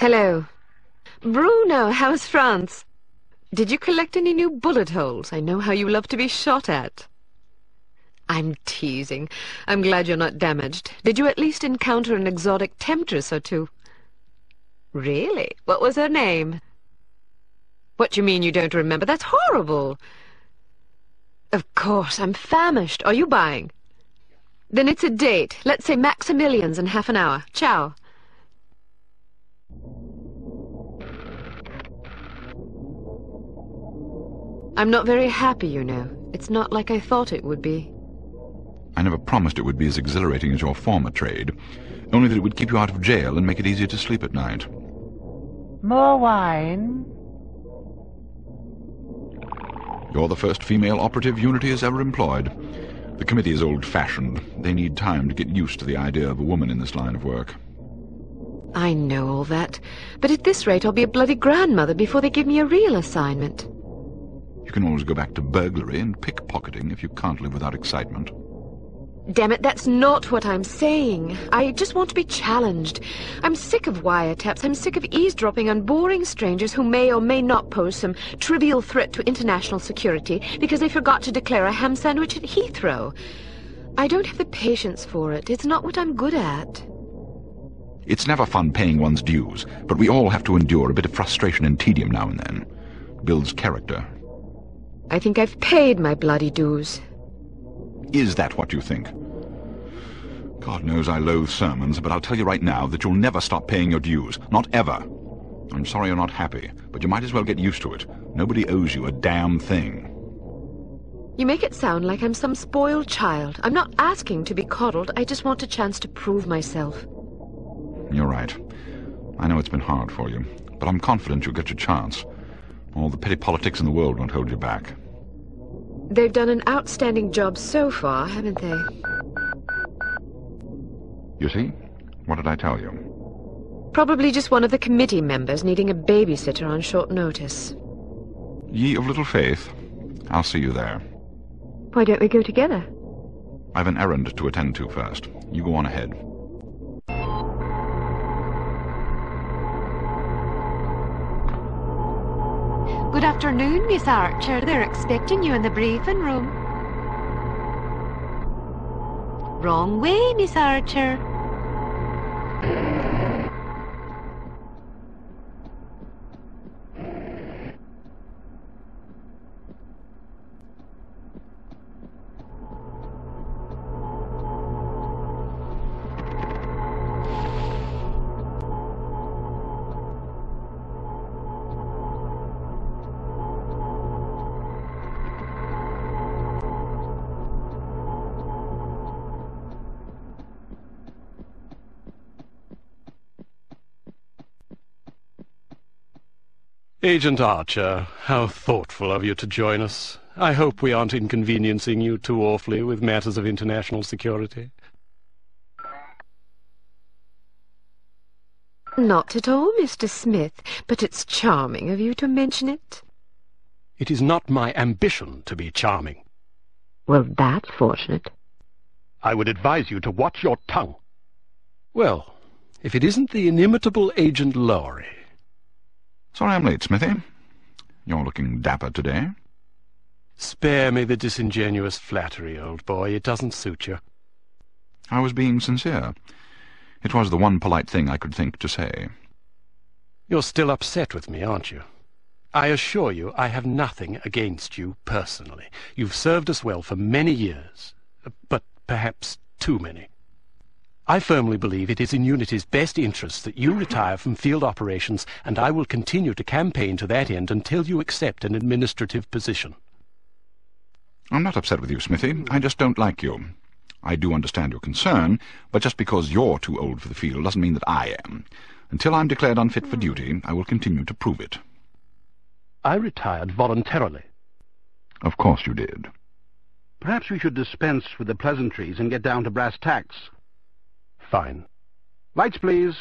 Hello. Bruno, how's France? Did you collect any new bullet holes? I know how you love to be shot at. I'm teasing. I'm glad you're not damaged. Did you at least encounter an exotic temptress or two? Really? What was her name? What do you mean you don't remember? That's horrible. Of course, I'm famished. Are you buying? Then it's a date. Let's say Maximilian's in half an hour. Ciao. I'm not very happy, you know. It's not like I thought it would be. I never promised it would be as exhilarating as your former trade, only that it would keep you out of jail and make it easier to sleep at night. More wine? You're the first female operative Unity has ever employed. The committee is old-fashioned. They need time to get used to the idea of a woman in this line of work. I know all that, but at this rate I'll be a bloody grandmother before they give me a real assignment. You can always go back to burglary and pickpocketing if you can't live without excitement. Damn it, that's not what I'm saying. I just want to be challenged. I'm sick of wiretaps. I'm sick of eavesdropping on boring strangers who may or may not pose some trivial threat to international security because they forgot to declare a ham sandwich at Heathrow. I don't have the patience for it. It's not what I'm good at. It's never fun paying one's dues, but we all have to endure a bit of frustration and tedium now and then. Builds character. I think I've paid my bloody dues. Is that what you think? God knows I loathe sermons, but I'll tell you right now that you'll never stop paying your dues. Not ever. I'm sorry you're not happy, but you might as well get used to it. Nobody owes you a damn thing. You make it sound like I'm some spoiled child. I'm not asking to be coddled. I just want a chance to prove myself. You're right. I know it's been hard for you, but I'm confident you'll get your chance. All the petty politics in the world won't hold you back. They've done an outstanding job so far, haven't they? You see? What did I tell you? Probably just one of the committee members needing a babysitter on short notice. Ye of little faith. I'll see you there. Why don't we go together? I've an errand to attend to first. You go on ahead. Good afternoon, Miss Archer. They're expecting you in the briefing room. Wrong way, Miss Archer. Agent Archer, how thoughtful of you to join us. I hope we aren't inconveniencing you too awfully with matters of international security. Not at all, Mr. Smith, but it's charming of you to mention it. It is not my ambition to be charming. Well, that's fortunate. I would advise you to watch your tongue. Well, if it isn't the inimitable Agent Lawrie. Sorry I'm late, Smithy. You're looking dapper today. Spare me the disingenuous flattery, old boy. It doesn't suit you. I was being sincere. It was the one polite thing I could think to say. You're still upset with me, aren't you? I assure you I have nothing against you personally. You've served us well for many years, but perhaps too many. I firmly believe it is in Unity's best interest that you retire from field operations, and I will continue to campaign to that end until you accept an administrative position. I'm not upset with you, Smithy. I just don't like you. I do understand your concern, but just because you're too old for the field doesn't mean that I am. Until I'm declared unfit for duty, I will continue to prove it. I retired voluntarily. Of course you did. Perhaps we should dispense with the pleasantries and get down to brass tacks. Fine. Lights, please.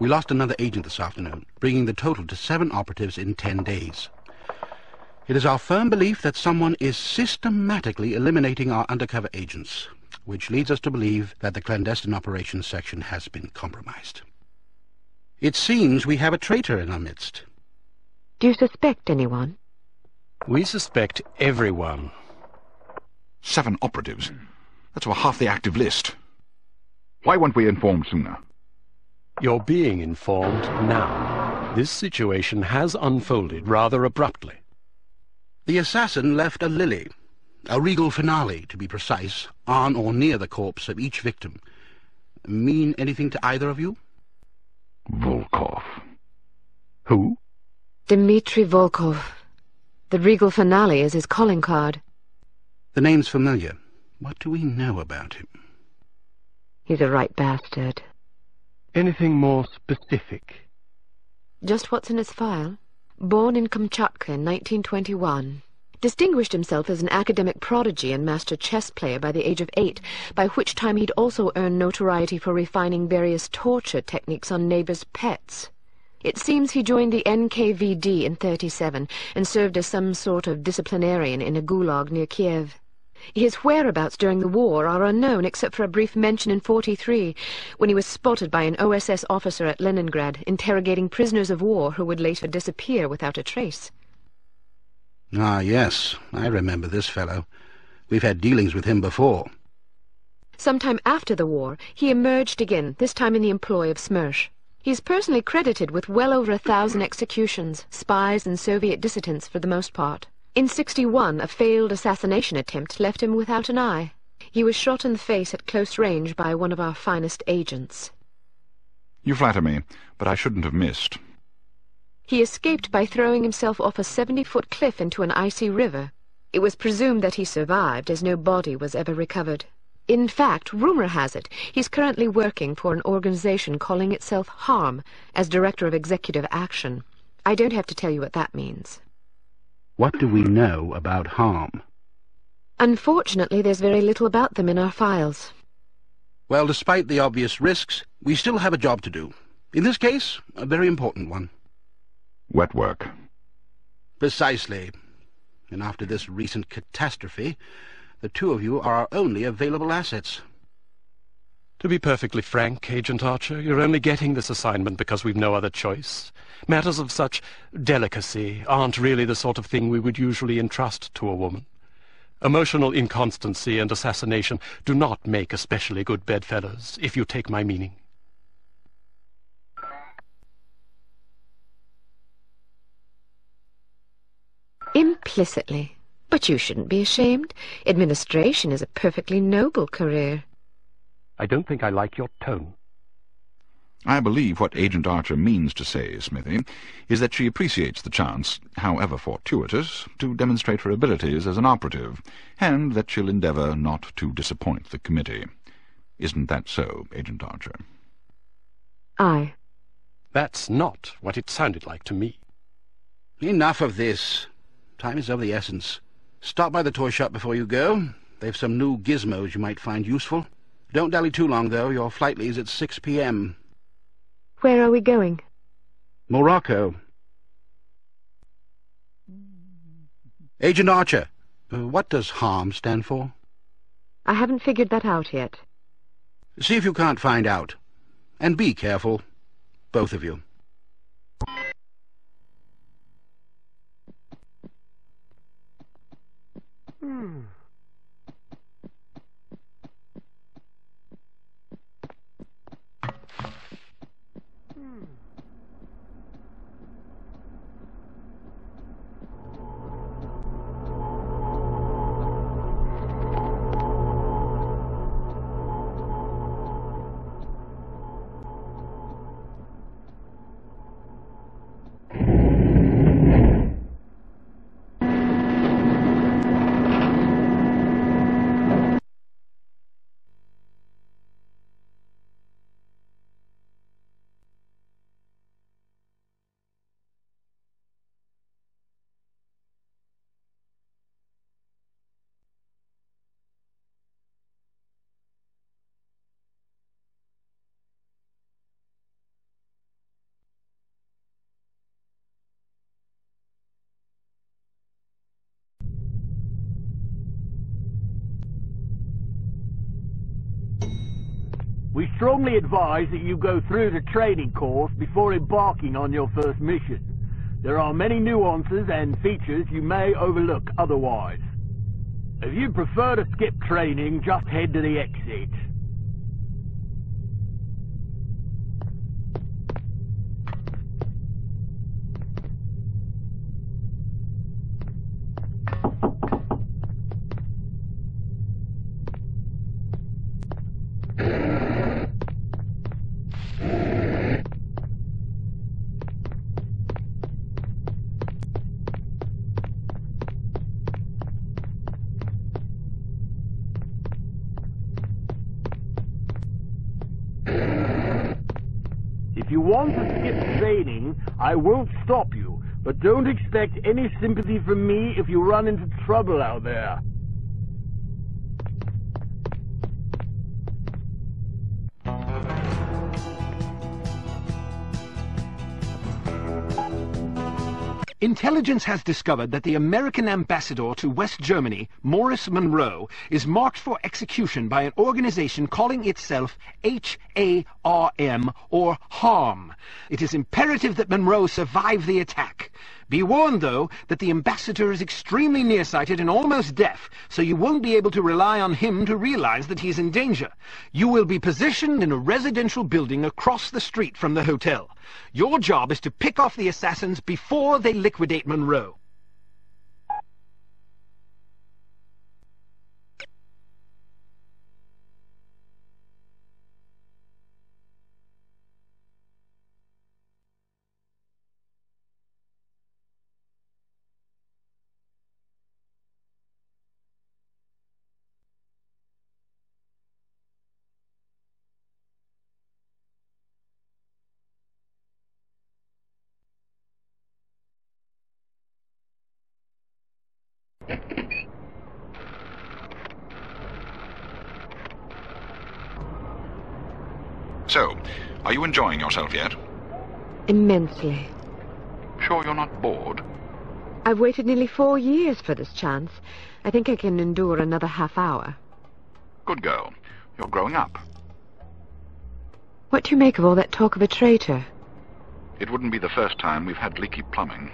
We lost another agent this afternoon, bringing the total to seven operatives in ten days. It is our firm belief that someone is systematically eliminating our undercover agents. which leads us to believe that the clandestine operations section has been compromised. It seems we have a traitor in our midst. Do you suspect anyone? We suspect everyone. Seven operatives. That's over half the active list. Why weren't we informed sooner? You're being informed now. This situation has unfolded rather abruptly. The assassin left a lily, a regal finale, to be precise, on or near the corpse of each victim. Mean anything to either of you? Volkov. Who? Dmitri Volkov. The regal finale is his calling card. The name's familiar. What do we know about him? He's a right bastard. Anything more specific? Just what's in his file? Born in Kamchatka in 1921. Distinguished himself as an academic prodigy and master chess player by the age of eight, by which time he'd also earned notoriety for refining various torture techniques on neighbors' pets. It seems he joined the NKVD in 37 and served as some sort of disciplinarian in a gulag near Kiev. His whereabouts during the war are unknown except for a brief mention in 43, when he was spotted by an OSS officer at Leningrad interrogating prisoners of war who would later disappear without a trace. Ah, yes, I remember this fellow. We've had dealings with him before. Sometime after the war, he emerged again, this time in the employ of Smersh. He is personally credited with well over a thousand executions, spies and Soviet dissidents for the most part. In 61, a failed assassination attempt left him without an eye. He was shot in the face at close range by one of our finest agents. You flatter me, but I shouldn't have missed. He escaped by throwing himself off a 70-foot cliff into an icy river. It was presumed that he survived, as no body was ever recovered. In fact, rumor has it, he's currently working for an organization calling itself HARM as Director of Executive Action. I don't have to tell you what that means. What do we know about harm? Unfortunately, there's very little about them in our files. Well, despite the obvious risks, we still have a job to do. In this case, a very important one. Wet work. Precisely. And after this recent catastrophe, the two of you are our only available assets. To be perfectly frank, Agent Archer, you're only getting this assignment because we've no other choice. Matters of such delicacy aren't really the sort of thing we would usually entrust to a woman. Emotional inconstancy and assassination do not make especially good bedfellows, if you take my meaning. Implicitly. But you shouldn't be ashamed. Administration is a perfectly noble career. I don't think I like your tone. I believe what Agent Archer means to say, Smithy, is that she appreciates the chance, however fortuitous, to demonstrate her abilities as an operative, and that she'll endeavour not to disappoint the committee. Isn't that so, Agent Archer? Aye. That's not what it sounded like to me. Enough of this. Time is of the essence. Stop by the toy shop before you go. They've some new gizmos you might find useful. Don't dally too long, though. Your flight leaves at 6 p.m. Where are we going? Morocco. Agent Archer, uh, what does harm stand for? I haven't figured that out yet. See if you can't find out. And be careful, both of you. Hmm. Strongly advise that you go through the training course before embarking on your first mission. There are many nuances and features you may overlook otherwise. If you prefer to skip training, just head to the exit. If you want to skip training, I won't stop you, but don't expect any sympathy from me if you run into trouble out there. Intelligence has discovered that the American ambassador to West Germany, Morris Monroe, is marked for execution by an organization calling itself H-A-R-M, or HARM. It is imperative that Monroe survive the attack. Be warned, though, that the ambassador is extremely nearsighted and almost deaf, so you won't be able to rely on him to realize that he is in danger. You will be positioned in a residential building across the street from the hotel. Your job is to pick off the assassins before they liquidate Monroe. So, are you enjoying yourself yet? Immensely. Sure you're not bored? I've waited nearly four years for this chance. I think I can endure another half hour. Good girl. You're growing up. What do you make of all that talk of a traitor? It wouldn't be the first time we've had leaky plumbing.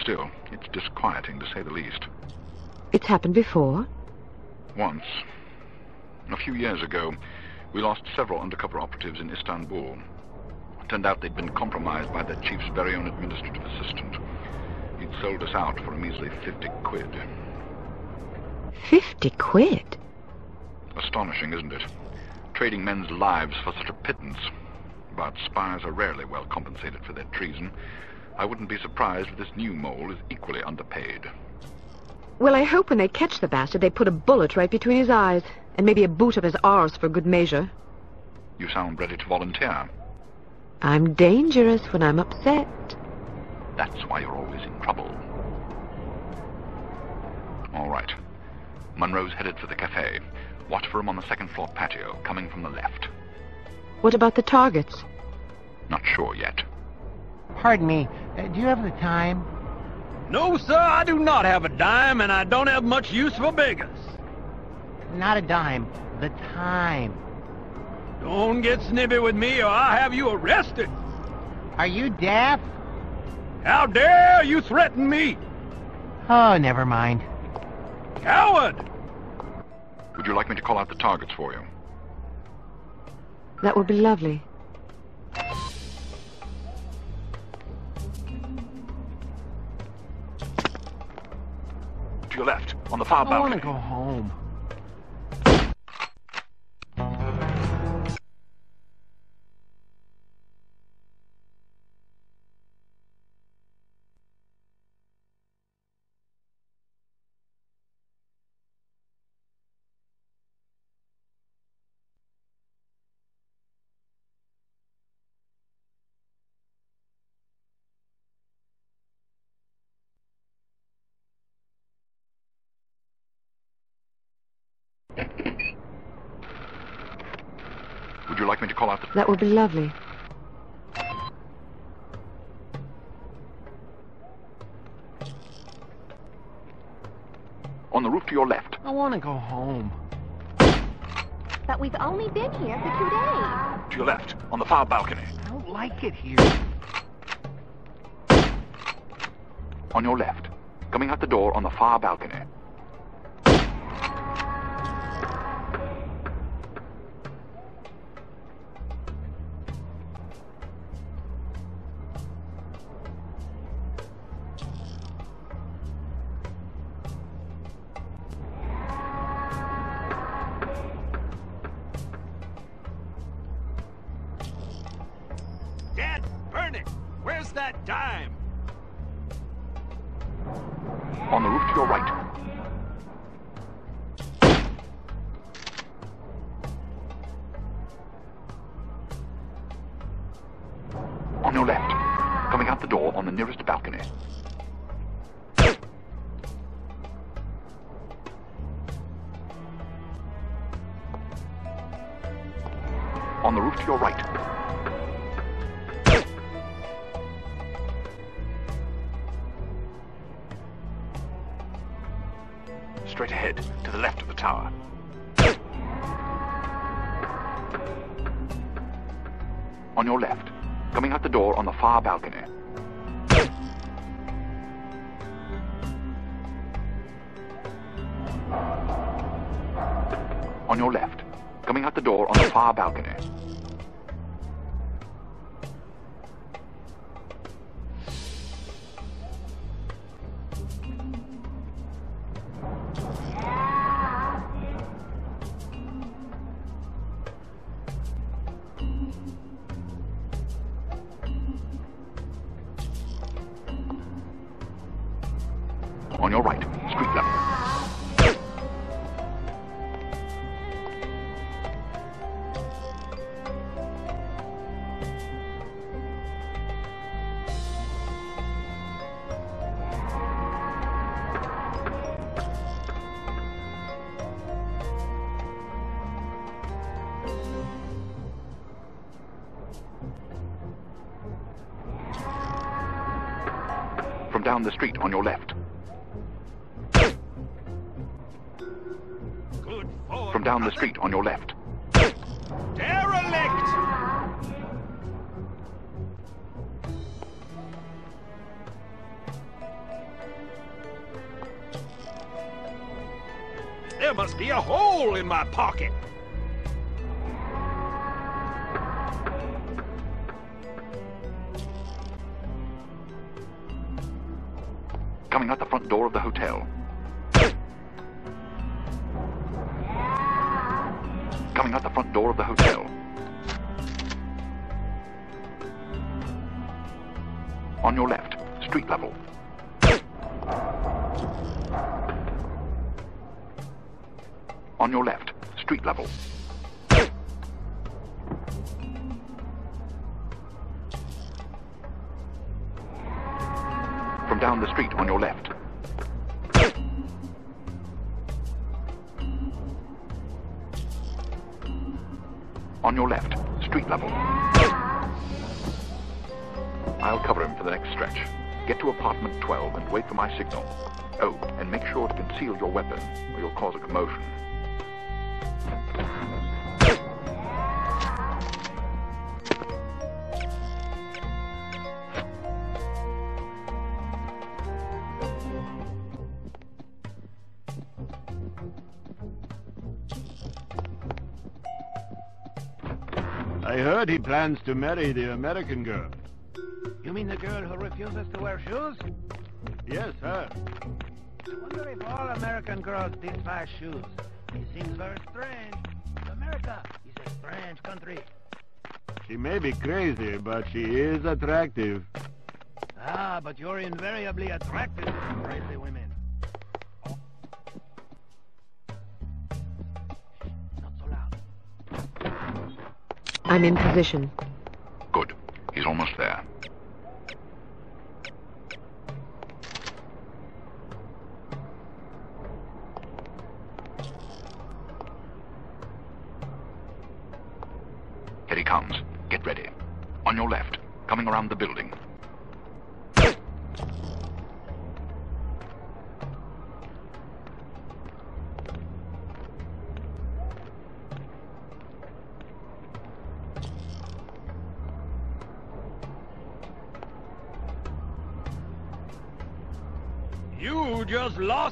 Still, it's disquieting to say the least. It's happened before. Once, a few years ago, we lost several undercover operatives in Istanbul. It turned out they'd been compromised by their chief's very own administrative assistant. He'd sold us out for a measly 50 quid. Fifty quid? Astonishing, isn't it? Trading men's lives for such a pittance. But spies are rarely well compensated for their treason. I wouldn't be surprised if this new mole is equally underpaid. Well, I hope when they catch the bastard, they put a bullet right between his eyes, and maybe a boot of his arse for good measure. You sound ready to volunteer. I'm dangerous when I'm upset. That's why you're always in trouble. All right. Monroe's headed for the cafe. Watch for him on the second floor patio, coming from the left. What about the targets? Not sure yet. Pardon me, uh, do you have the time? No, sir, I do not have a dime, and I don't have much use for beggars. Not a dime, the time. Don't get snippy with me, or I'll have you arrested. Are you deaf? How dare you threaten me? Oh, never mind. Coward! Would you like me to call out the targets for you? That would be lovely. To your left, on the far I want to go home. Would you like me to call out the... That would be lovely. On the roof to your left. I want to go home. But we've only been here for two days. To your left, on the far balcony. I don't like it here. On your left, coming out the door on the far balcony. Where's that dime? On the roof to your right. Coming out the door on the far balcony. From down the street on your left. Derelict! There must be a hole in my pocket. Coming out the front door of the hotel. Coming out the front door of the hotel. On your left, street level. On your left, street level. From down the street on your left. On your left, street level. I'll cover him for the next stretch. Get to apartment 12 and wait for my signal. Oh, and make sure to conceal your weapon, or you'll cause a commotion. Heard he plans to marry the American girl. You mean the girl who refuses to wear shoes? Yes, her. I wonder if all American girls despise shoes. It seems very strange. America is a strange country. She may be crazy, but she is attractive. Ah, but you're invariably attracted to crazy women. I'm in position.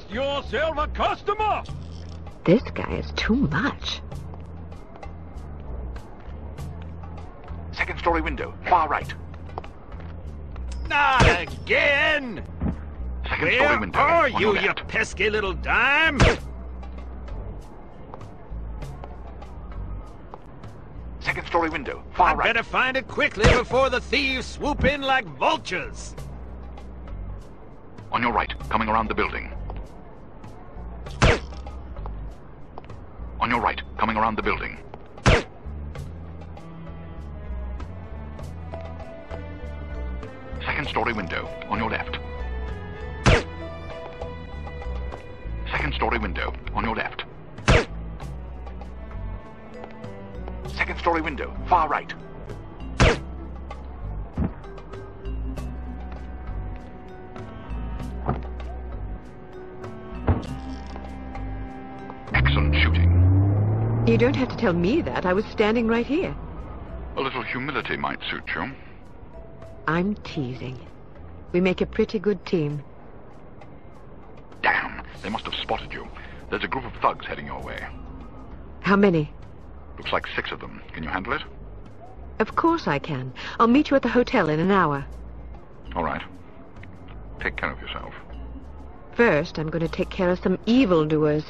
Just yourself a customer! This guy is too much. Second story window, far right. Not again! Second story Where window. are you, your you pesky little dime? Second story window, far I'd right. better find it quickly before the thieves swoop in like vultures. On your right, coming around the building. On your right, coming around the building. Second story window, on your left. Second story window, on your left. Second story window, far right. You don't have to tell me that. I was standing right here. A little humility might suit you. I'm teasing. We make a pretty good team. Damn, they must have spotted you. There's a group of thugs heading your way. How many? Looks like six of them. Can you handle it? Of course I can. I'll meet you at the hotel in an hour. All right. Take care of yourself. First, I'm going to take care of some evildoers.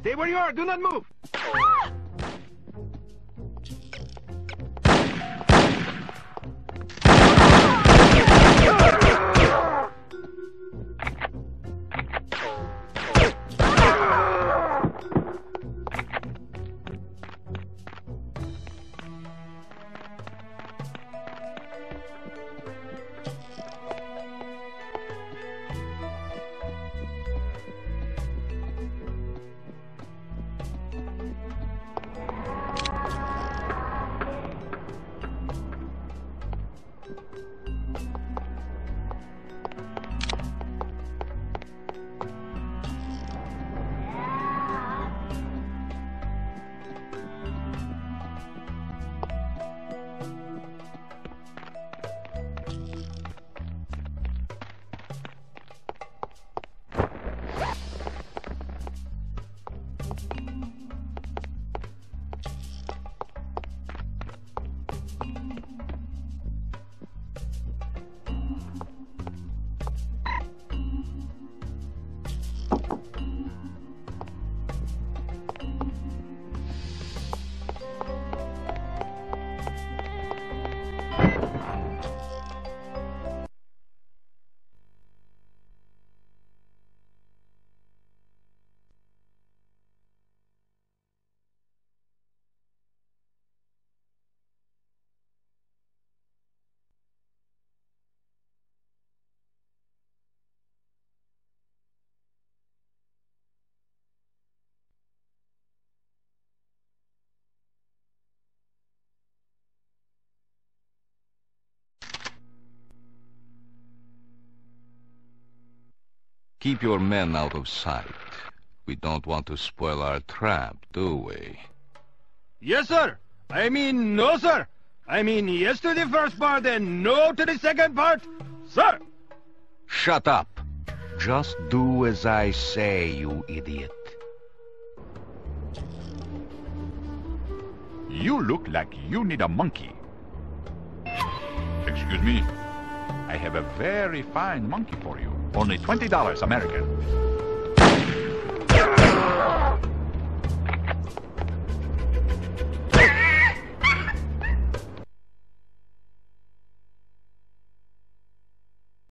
Stay where you are. Do not move. Ah! Keep your men out of sight. We don't want to spoil our trap, do we? Yes, sir. I mean, no, sir. I mean, yes to the first part and no to the second part, sir. Shut up. Just do as I say, you idiot. You look like you need a monkey. Excuse me. I have a very fine monkey for you. Only $20 American.